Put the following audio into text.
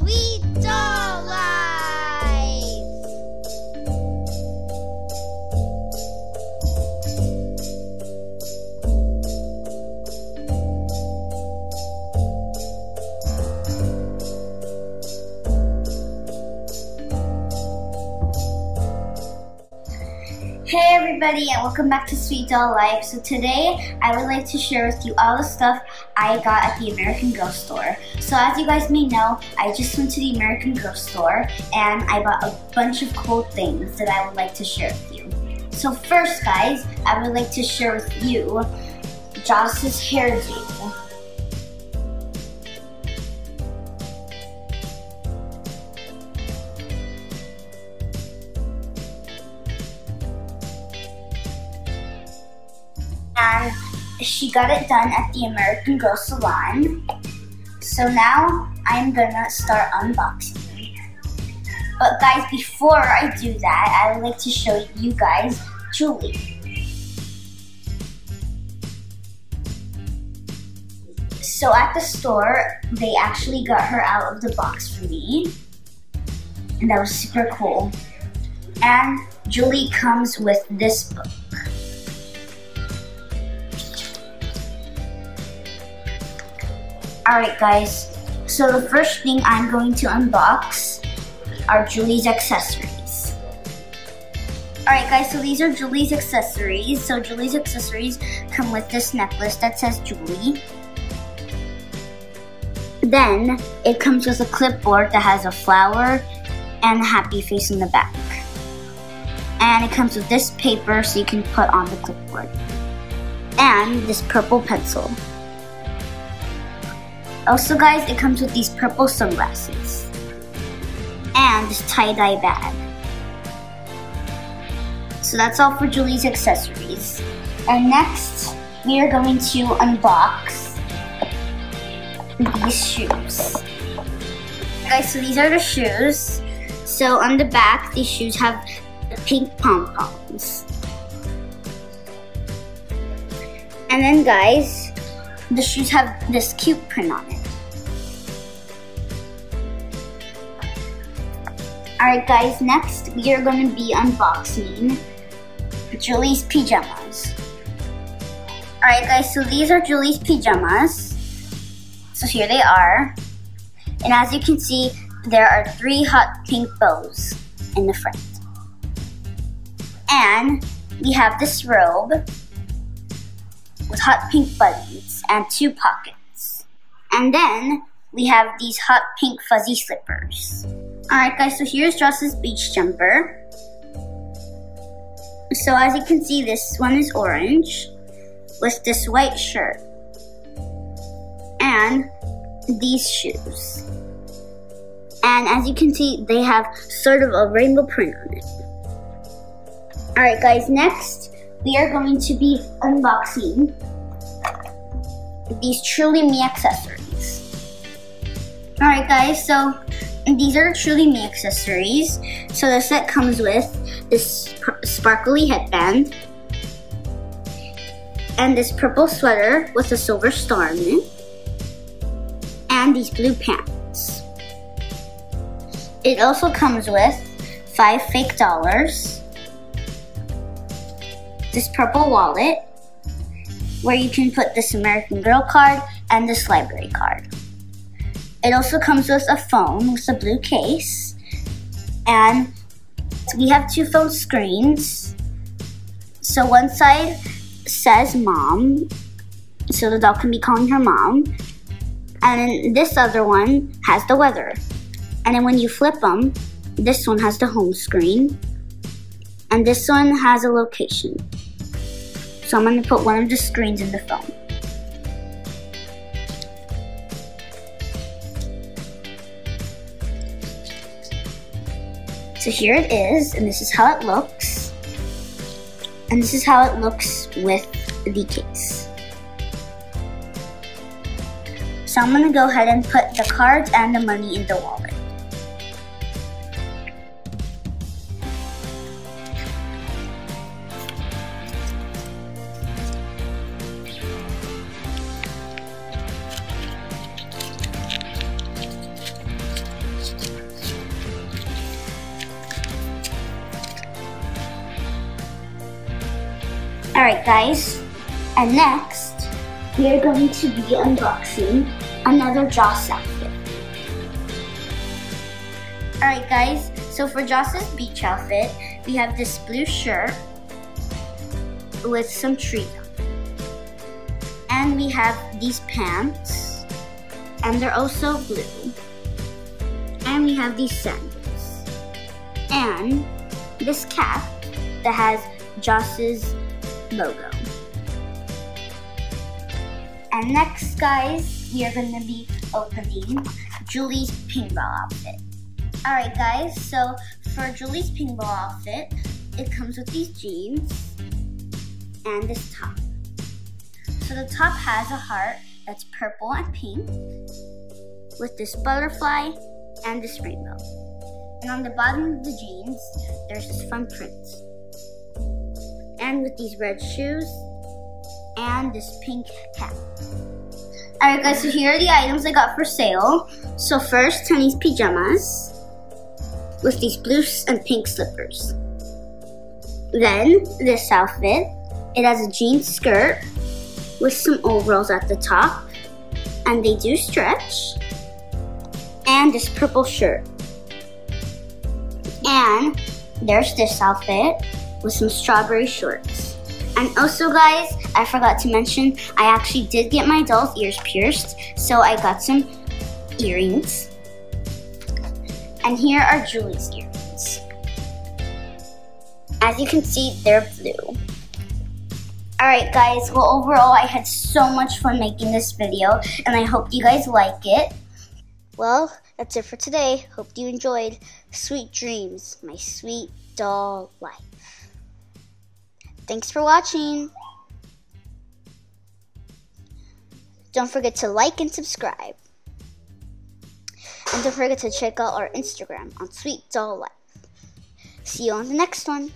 Sweet Doll! Hey everybody and welcome back to Sweet Doll Life. So today I would like to share with you all the stuff I got at the American Girl store. So as you guys may know, I just went to the American Girl store and I bought a bunch of cool things that I would like to share with you. So first guys, I would like to share with you Joss's hairdo. She got it done at the American Girl Salon. So now I'm gonna start unboxing. But guys, before I do that, I would like to show you guys Julie. So at the store, they actually got her out of the box for me. And that was super cool. And Julie comes with this book. Alright guys, so the first thing I'm going to unbox are Julie's accessories. Alright guys, so these are Julie's accessories. So Julie's accessories come with this necklace that says Julie. Then it comes with a clipboard that has a flower and a happy face in the back. And it comes with this paper so you can put on the clipboard. And this purple pencil. Also guys, it comes with these purple sunglasses. And this tie-dye bag. So that's all for Julie's accessories. And next, we are going to unbox these shoes. Guys, so these are the shoes. So on the back, these shoes have the pink pom-poms. And then guys, the shoes have this cute print on it. Alright guys, next we are going to be unboxing Julie's pajamas. Alright guys, so these are Julie's pajamas. So here they are. And as you can see, there are three hot pink bows in the front. And we have this robe with hot pink buttons and two pockets. And then we have these hot pink fuzzy slippers. Alright guys, so here's Joss's beach jumper. So as you can see, this one is orange with this white shirt and these shoes. And as you can see, they have sort of a rainbow print on it. Alright guys, next we are going to be unboxing these Truly Me accessories. Alright guys, so these are Truly Me accessories. So the set comes with this sparkly headband and this purple sweater with a silver star in it and these blue pants. It also comes with five fake dollars, this purple wallet, where you can put this American Girl card and this library card. It also comes with a phone with a blue case, and we have two phone screens. So one side says mom, so the doll can be calling her mom, and this other one has the weather. And then when you flip them, this one has the home screen, and this one has a location. So I'm going to put one of the screens in the phone. So here it is, and this is how it looks. And this is how it looks with the case. So I'm gonna go ahead and put the cards and the money in the wallet. Alright guys, and next we are going to be unboxing another Joss outfit. Alright guys, so for Joss's beach outfit, we have this blue shirt with some trees And we have these pants, and they're also blue. And we have these sandals. And this cap that has Joss's logo. And next, guys, we are going to be opening Julie's pinball outfit. Alright, guys, so for Julie's pinball outfit, it comes with these jeans and this top. So the top has a heart that's purple and pink with this butterfly and this rainbow. And on the bottom of the jeans, there's this fun print. And with these red shoes and this pink cap. Alright guys, so here are the items I got for sale. So first, Tony's pajamas with these blue and pink slippers. Then, this outfit. It has a jean skirt with some overalls at the top, and they do stretch. And this purple shirt. And there's this outfit with some strawberry shorts. And also guys, I forgot to mention, I actually did get my doll's ears pierced, so I got some earrings. And here are Julie's earrings. As you can see, they're blue. Alright guys, well overall I had so much fun making this video, and I hope you guys like it. Well, that's it for today. Hope you enjoyed. Sweet dreams, my sweet doll life. Thanks for watching. Don't forget to like and subscribe. And don't forget to check out our Instagram on Sweet Doll Life. See you on the next one.